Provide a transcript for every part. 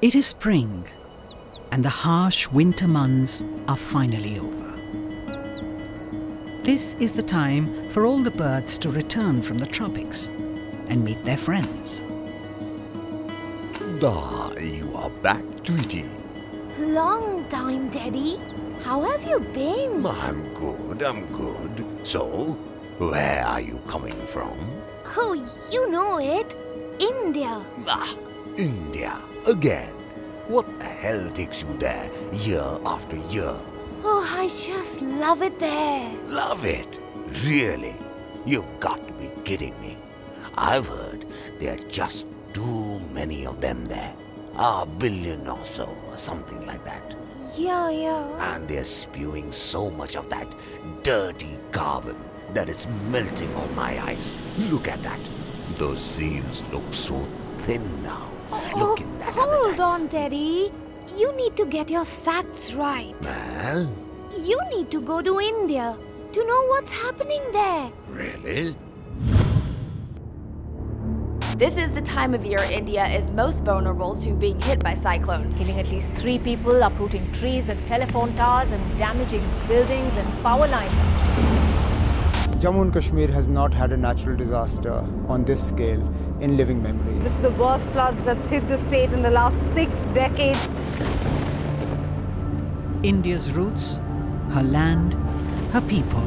It is spring, and the harsh winter months are finally over. This is the time for all the birds to return from the tropics and meet their friends. Ah, you are back, Tweety. Long time, Daddy. How have you been? I'm good, I'm good. So, where are you coming from? Oh, you know it. India. Ah, India, again. What the hell takes you there year after year? Oh, I just love it there. Love it? Really? You've got to be kidding me. I've heard there are just too many of them there. A billion or so, or something like that. Yeah, yeah. And they're spewing so much of that dirty carbon that it's melting on my eyes. Look at that. Those seals look so thin now. Look oh, in that other Oh, Hold on, Daddy. You need to get your facts right. Well, You need to go to India to know what's happening there. really? This is the time of year India is most vulnerable to being hit by cyclones. Killing at least three people, uprooting trees and telephone towers, and damaging buildings and power lines. Jammu and Kashmir has not had a natural disaster on this scale in living memory. This is the worst floods that's hit the state in the last six decades. India's roots, her land, her people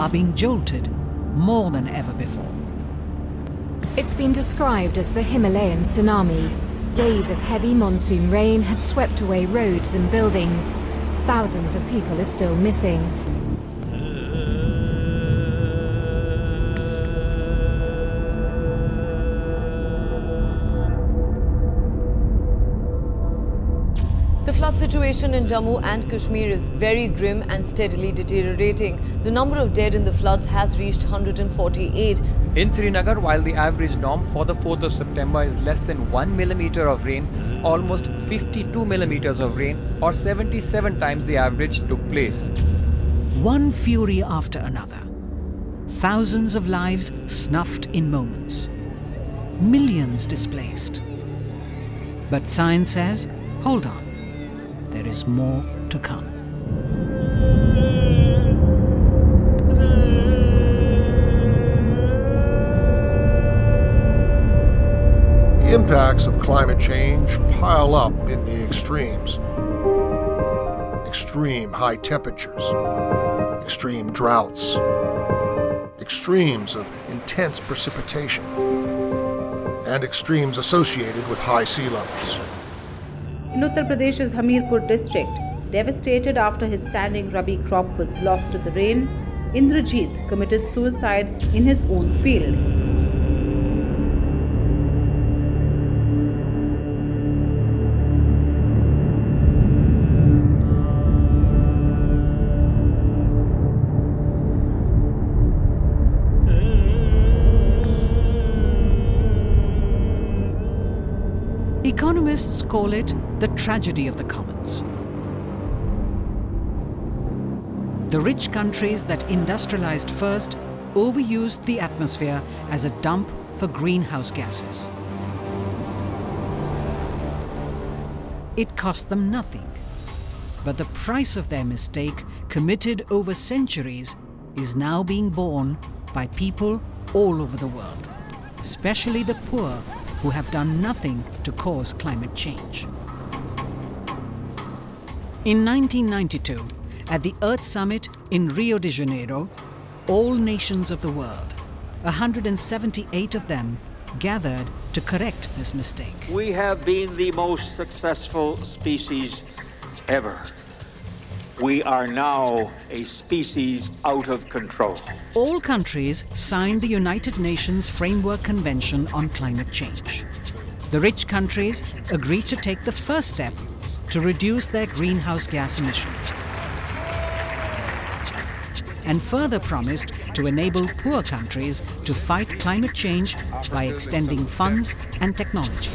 are being jolted more than ever before. It's been described as the Himalayan tsunami. Days of heavy monsoon rain have swept away roads and buildings. Thousands of people are still missing. The flood situation in Jammu and Kashmir is very grim and steadily deteriorating. The number of dead in the floods has reached 148. In Srinagar, while the average norm for the 4th of September is less than 1 millimeter of rain, almost 52 millimeters of rain, or 77 times the average, took place. One fury after another. Thousands of lives snuffed in moments. Millions displaced. But science says, hold on, there is more to come. The impacts of climate change pile up in the extremes. Extreme high temperatures, extreme droughts, extremes of intense precipitation, and extremes associated with high sea levels. In Uttar Pradesh's Hamirpur district, devastated after his standing rabi crop was lost to the rain, Indrajit committed suicide in his own field. The tragedy of the commons. The rich countries that industrialized first overused the atmosphere as a dump for greenhouse gases. It cost them nothing, but the price of their mistake, committed over centuries, is now being borne by people all over the world, especially the poor who have done nothing to cause climate change. In 1992, at the Earth Summit in Rio de Janeiro, all nations of the world, 178 of them, gathered to correct this mistake. We have been the most successful species ever. We are now a species out of control. All countries signed the United Nations Framework Convention on Climate Change. The rich countries agreed to take the first step to reduce their greenhouse gas emissions and further promised to enable poor countries to fight climate change by extending funds and technology.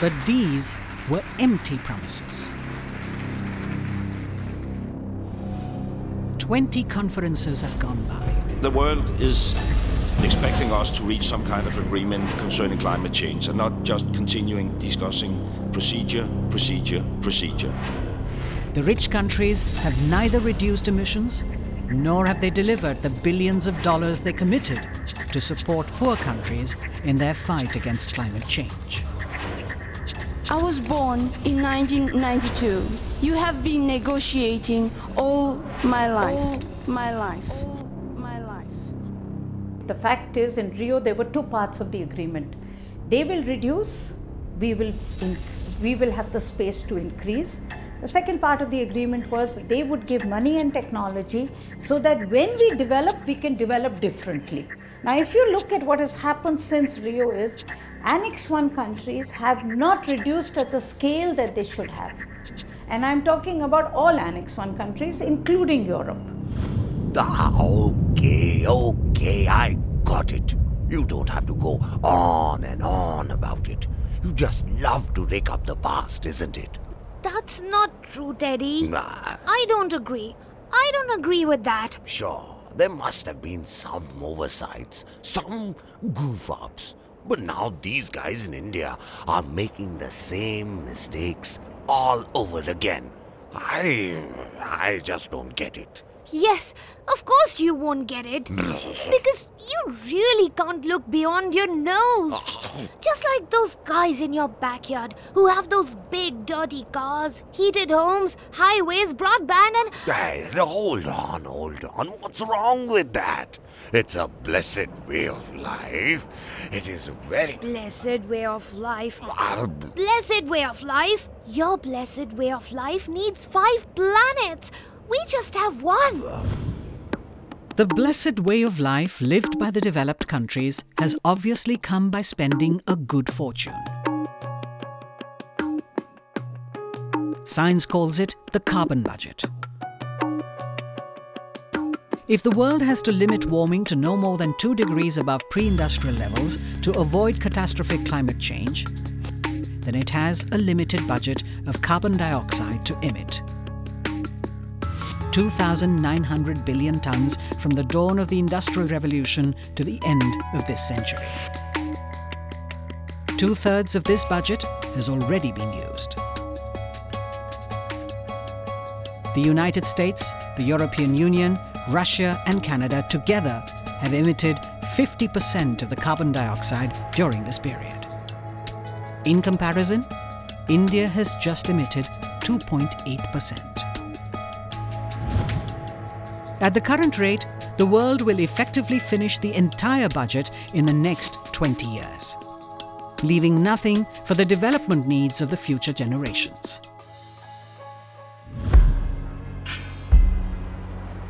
But these were empty promises. 20 conferences have gone by. The world is expecting us to reach some kind of agreement concerning climate change and not just continuing discussing procedure, procedure, procedure. The rich countries have neither reduced emissions nor have they delivered the billions of dollars they committed to support poor countries in their fight against climate change. I was born in 1992. You have been negotiating all my life. All my life. The fact is, in Rio, there were two parts of the agreement. They will reduce, we will, we will have the space to increase. The second part of the agreement was they would give money and technology so that when we develop, we can develop differently. Now, if you look at what has happened since Rio is, Annex 1 countries have not reduced at the scale that they should have. And I'm talking about all Annex 1 countries, including Europe. Ah, okay, okay, it. You don't have to go on and on about it. You just love to rake up the past, isn't it? That's not true, Teddy. I don't agree. I don't agree with that. Sure, there must have been some oversights, some goof ups. But now these guys in India are making the same mistakes all over again. I I just don't get it. Yes, of course you won't get it. because you really can't look beyond your nose. Just like those guys in your backyard who have those big dirty cars, heated homes, highways, broadband, and. Hey, hold on, hold on. What's wrong with that? It's a blessed way of life. It is a very. Blessed way of life. blessed way of life? Your blessed way of life needs five planets. We just have one. The blessed way of life lived by the developed countries has obviously come by spending a good fortune. Science calls it the carbon budget. If the world has to limit warming to no more than 2 degrees above pre-industrial levels to avoid catastrophic climate change, then it has a limited budget of carbon dioxide to emit. 2,900 billion tons from the dawn of the Industrial Revolution to the end of this century. Two thirds of this budget has already been used. The United States, the European Union, Russia, and Canada together have emitted 50% of the carbon dioxide during this period. In comparison, India has just emitted 2.8%. At the current rate, the world will effectively finish the entire budget in the next 20 years, leaving nothing for the development needs of the future generations.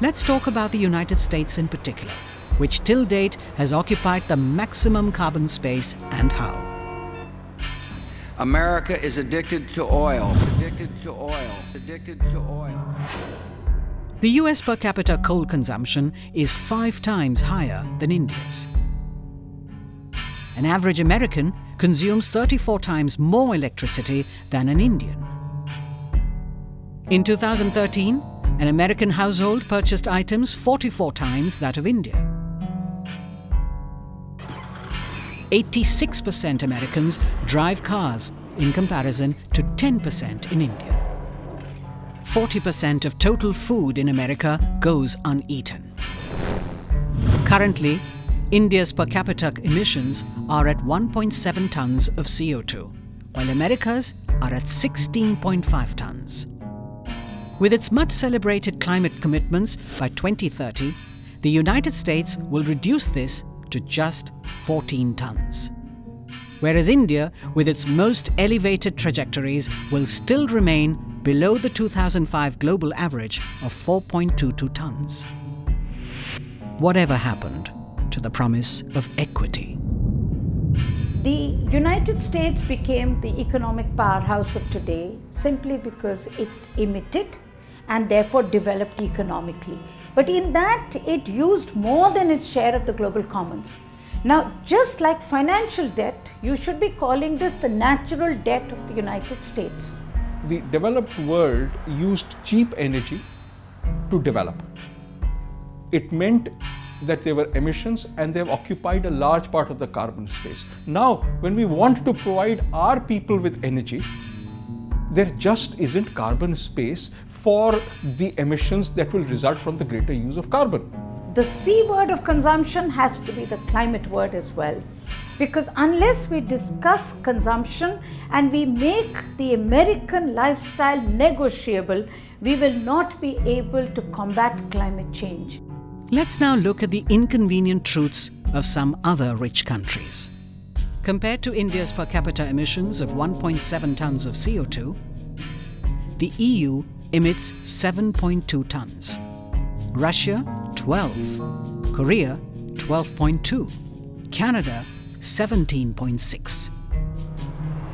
Let's talk about the United States in particular, which till date has occupied the maximum carbon space and how. America is addicted to oil, addicted to oil, addicted to oil. The US per capita coal consumption is five times higher than India's. An average American consumes 34 times more electricity than an Indian. In 2013, an American household purchased items 44 times that of India. 86% Americans drive cars in comparison to 10% in India. 40% of total food in America goes uneaten. Currently, India's per capita emissions are at 1.7 tons of CO2, while America's are at 16.5 tons. With its much celebrated climate commitments by 2030, the United States will reduce this to just 14 tons. Whereas India, with its most elevated trajectories, will still remain below the 2005 global average of 4.22 tons. Whatever happened to the promise of equity? The United States became the economic powerhouse of today simply because it emitted and therefore developed economically. But in that, it used more than its share of the global commons. Now, just like financial debt, you should be calling this the natural debt of the United States the developed world used cheap energy to develop. It meant that there were emissions and they have occupied a large part of the carbon space. Now, when we want to provide our people with energy, there just isn't carbon space for the emissions that will result from the greater use of carbon. The C word of consumption has to be the climate word as well. Because unless we discuss consumption and we make the American lifestyle negotiable, we will not be able to combat climate change. Let's now look at the inconvenient truths of some other rich countries. Compared to India's per capita emissions of 1.7 tons of CO2, the EU emits 7.2 tons. Russia 12, Korea 12.2, Canada 17.6.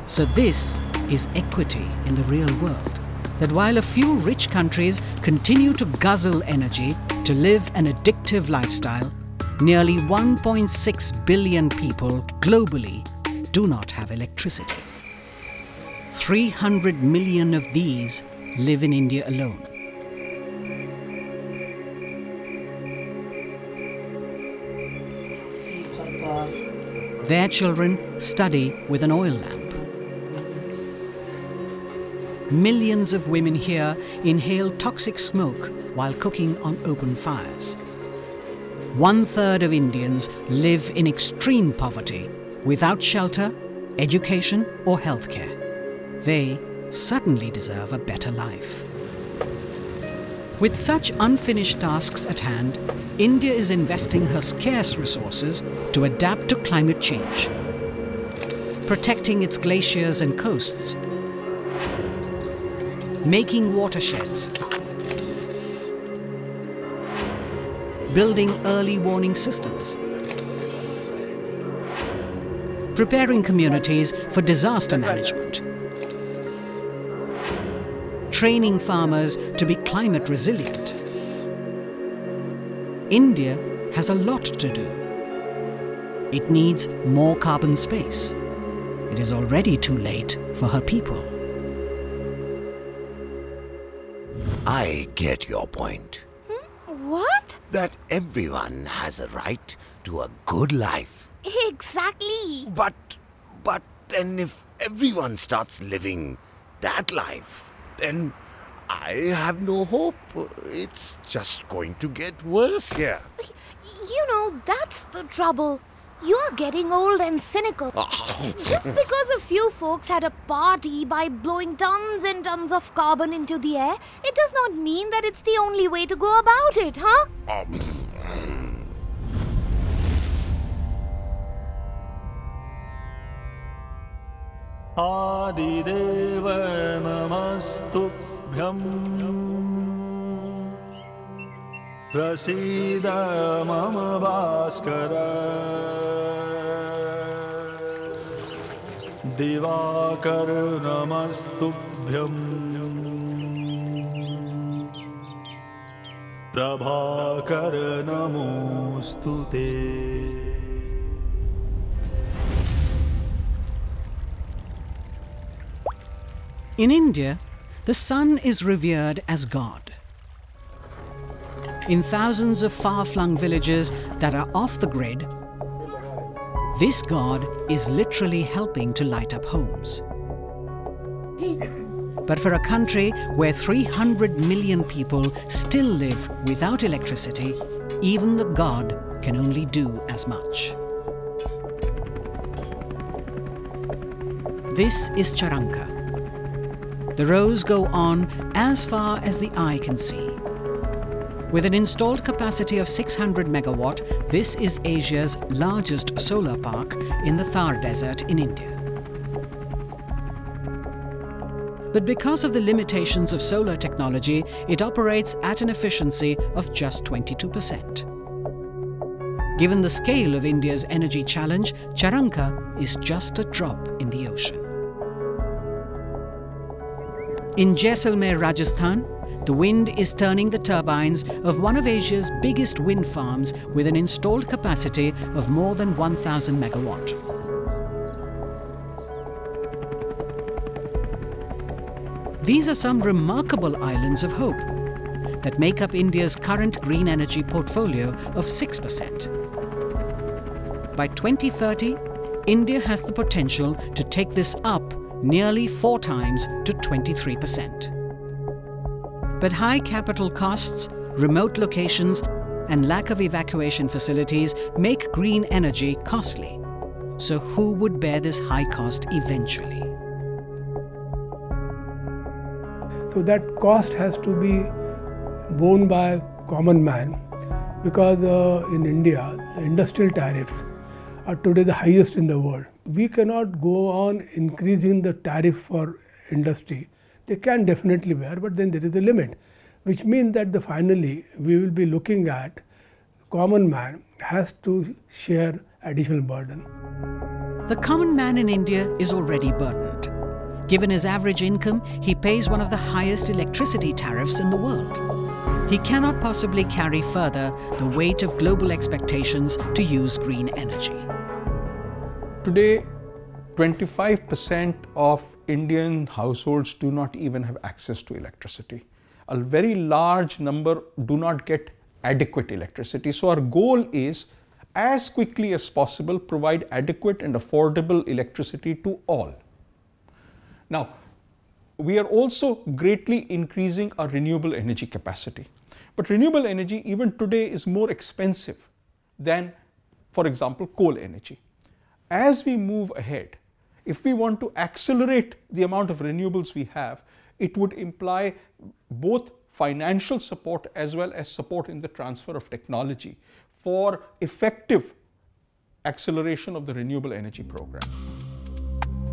So this is equity in the real world. That while a few rich countries continue to guzzle energy to live an addictive lifestyle, nearly 1.6 billion people globally do not have electricity. 300 million of these live in India alone. Their children study with an oil lamp. Millions of women here inhale toxic smoke while cooking on open fires. One third of Indians live in extreme poverty without shelter, education, or healthcare. They suddenly deserve a better life. With such unfinished tasks at hand, India is investing her scarce resources to adapt to climate change, protecting its glaciers and coasts, making watersheds, building early warning systems, preparing communities for disaster management, training farmers to be climate resilient. India has a lot to do. It needs more carbon space. It is already too late for her people. I get your point. Hmm? What? That everyone has a right to a good life. Exactly. But, but then if everyone starts living that life, then I have no hope. It's just going to get worse here. You know, that's the trouble. You're getting old and cynical. Just because a few folks had a party by blowing tons and tons of carbon into the air, it does not mean that it's the only way to go about it, huh? आदिदेव नमस्तुभ्यम् प्रसीद मम भास्कर। दिवाकर नमस्तुभ्यम्। प्रभाकर नमोऽस्तु ते। In India, the sun is revered as God. In thousands of far flung villages that are off the grid, this God is literally helping to light up homes. But for a country where 300 million people still live without electricity, even the God can only do as much. This is Charanka. The rows go on as far as the eye can see. With an installed capacity of 600 megawatt, this is Asia's largest solar park in the Thar Desert in India. But because of the limitations of solar technology, it operates at an efficiency of just 22%. Given the scale of India's energy challenge, Charanka is just a drop in the ocean. In Jaisalmer, Rajasthan, the wind is turning the turbines of one of Asia's biggest wind farms with an installed capacity of more than 1,000 megawatt. These are some remarkable islands of hope. that make up India's current green energy portfolio of 6%. By 2030, India has the potential to take this up nearly four times to 23%. But high capital costs, remote locations, and lack of evacuation facilities make green energy costly. So, who would bear this high cost eventually? So, that cost has to be borne by common man because uh, in India, the industrial tariffs are today the highest in the world. We cannot go on increasing the tariff for industry. They can definitely bear, but then there is a limit, which means that the finally we will be looking at common man has to share additional burden. The common man in India is already burdened. Given his average income, he pays one of the highest electricity tariffs in the world. He cannot possibly carry further the weight of global expectations to use green energy. Today, 25% of Indian households do not even have access to electricity. A very large number do not get adequate electricity. So, our goal is as quickly as possible provide adequate and affordable electricity to all. Now, we are also greatly increasing our renewable energy capacity. But renewable energy even today is more expensive than, for example, coal energy as we move ahead, if we want to accelerate the amount of renewables we have, it would imply both financial support as well as support in the transfer of technology for effective acceleration of the renewable energy program.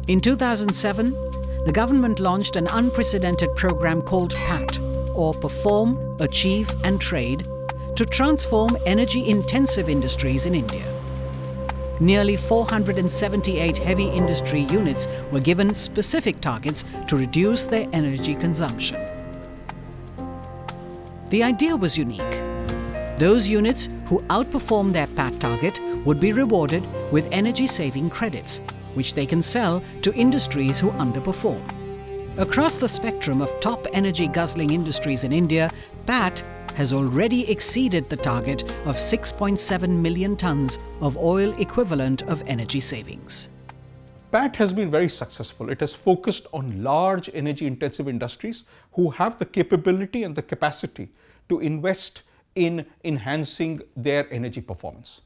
In 2007, the government launched an unprecedented program called PAT, or Perform, Achieve and Trade, to transform energy intensive industries in India nearly 478 heavy industry units were given specific targets to reduce their energy consumption. The idea was unique. Those units who outperform their PAT target would be rewarded with energy saving credits, which they can sell to industries who underperform. Across the spectrum of top energy guzzling industries in India, PAT has already exceeded the target of 6.7 million tons of oil equivalent of energy savings. PAT has been very successful. It has focused on large energy intensive industries who have the capability and the capacity to invest in enhancing their energy performance.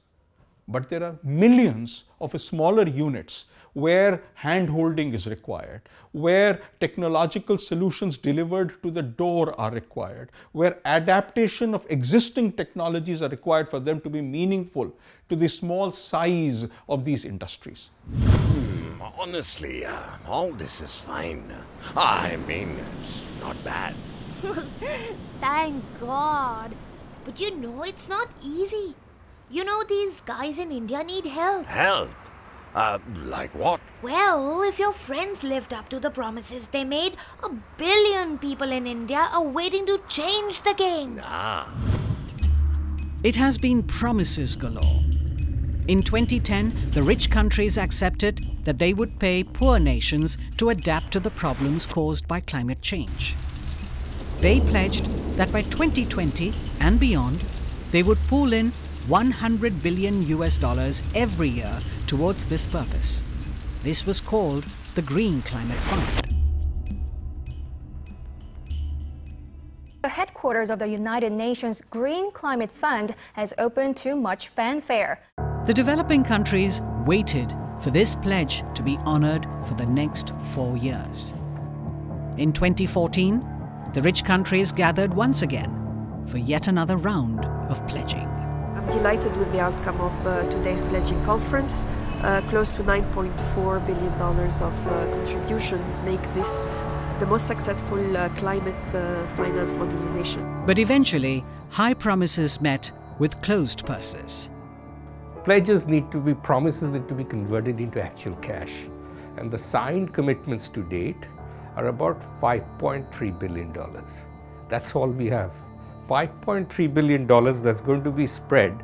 But there are millions of smaller units where hand holding is required, where technological solutions delivered to the door are required, where adaptation of existing technologies are required for them to be meaningful to the small size of these industries. Hmm, honestly, uh, all this is fine. I mean, it's not bad. Thank God. But you know, it's not easy. You know, these guys in India need help. Help? Uh, like what? Well, if your friends lived up to the promises they made, a billion people in India are waiting to change the game. Ah. It has been promises galore. In 2010, the rich countries accepted that they would pay poor nations to adapt to the problems caused by climate change. They pledged that by 2020 and beyond, they would pool in 100 billion US dollars every year towards this purpose. This was called the Green Climate Fund. The headquarters of the United Nations Green Climate Fund has opened to much fanfare. The developing countries waited for this pledge to be honored for the next four years. In 2014, the rich countries gathered once again for yet another round of pledging. I'm delighted with the outcome of uh, today's pledging conference. Uh, close to $9.4 billion of uh, contributions make this the most successful uh, climate uh, finance mobilization. But eventually, high promises met with closed purses. Pledges need to be promises need to be converted into actual cash. And the signed commitments to date are about $5.3 billion. That's all we have. $5.3 billion that's going to be spread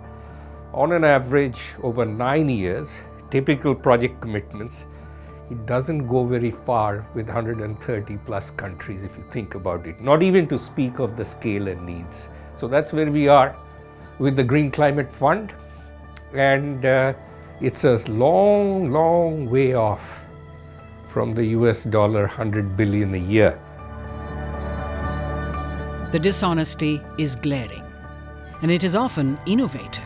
on an average over nine years, typical project commitments, it doesn't go very far with 130 plus countries if you think about it, not even to speak of the scale and needs. So that's where we are with the Green Climate Fund and uh, it's a long, long way off from the US dollar 100 billion a year. The dishonesty is glaring, and it is often innovative.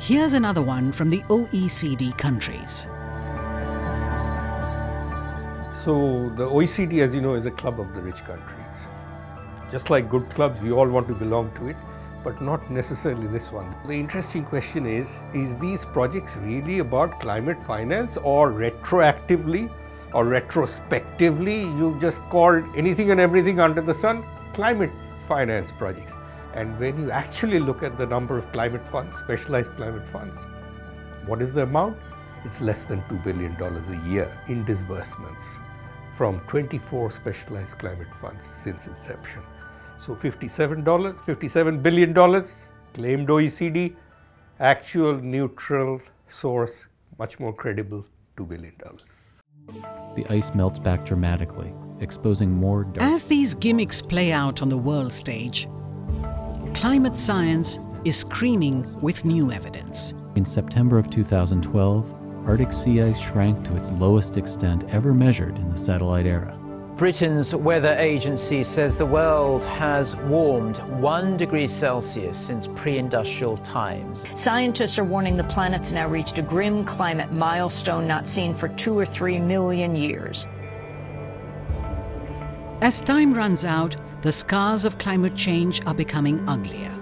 Here's another one from the OECD countries. So the OECD, as you know, is a club of the rich countries. Just like good clubs, we all want to belong to it, but not necessarily this one. The interesting question is, is these projects really about climate finance or retroactively or retrospectively you've just called anything and everything under the sun climate finance projects? And when you actually look at the number of climate funds, specialized climate funds, what is the amount? It's less than $2 billion a year in disbursements from 24 specialized climate funds since inception. So $57, $57 billion claimed OECD, actual neutral source, much more credible, $2 billion. The ice melts back dramatically, exposing more dark. As these gimmicks play out on the world stage, climate science is screaming with new evidence. In September of 2012, Arctic sea ice shrank to its lowest extent ever measured in the satellite era. Britain's weather agency says the world has warmed one degree Celsius since pre-industrial times. Scientists are warning the planet's now reached a grim climate milestone not seen for two or three million years. As time runs out, the scars of climate change are becoming uglier.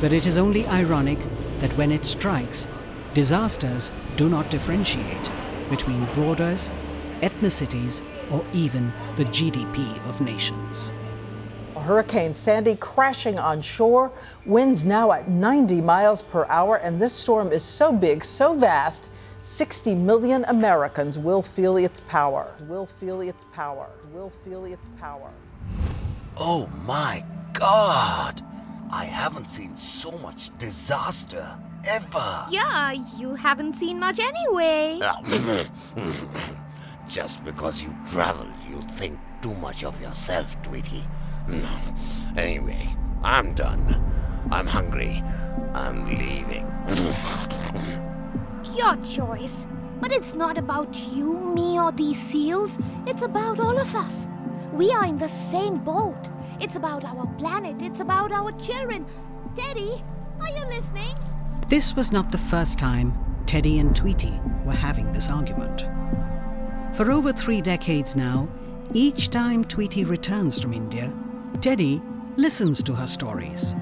But it is only ironic that when it strikes, disasters do not differentiate between borders, ethnicities, or even the GDP of nations. Hurricane Sandy crashing on shore, winds now at 90 miles per hour, and this storm is so big, so vast, 60 million Americans will feel its power. Will feel its power. Will feel its power. Oh my God! I haven't seen so much disaster ever. Yeah, you haven't seen much anyway. Just because you travel, you think too much of yourself, Tweety. No. Anyway, I'm done. I'm hungry. I'm leaving. Your choice. But it's not about you, me, or these seals. It's about all of us. We are in the same boat. It's about our planet. It's about our children. Teddy, are you listening? This was not the first time Teddy and Tweety were having this argument. For over three decades now, each time Tweety returns from India, Teddy listens to her stories,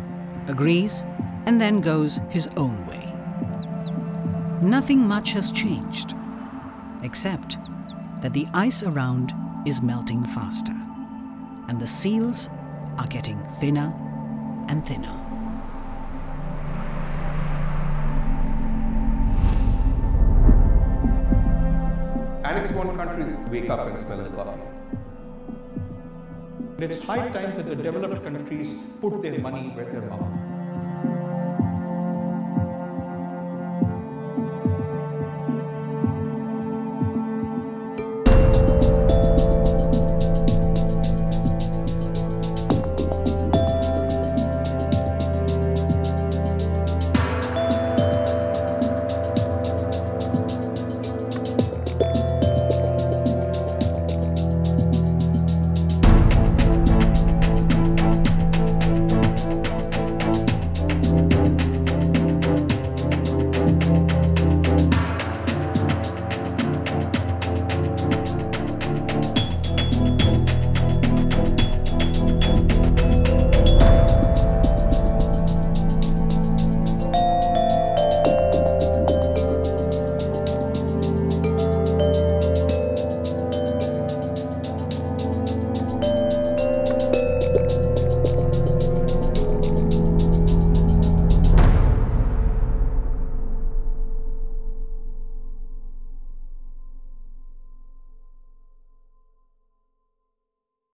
agrees, and then goes his own way. Nothing much has changed, except that the ice around is melting faster, and the seals are getting thinner and thinner. Annex 1 countries wake up and smell the coffee. It's high time that the developed countries put their money where their mouth is.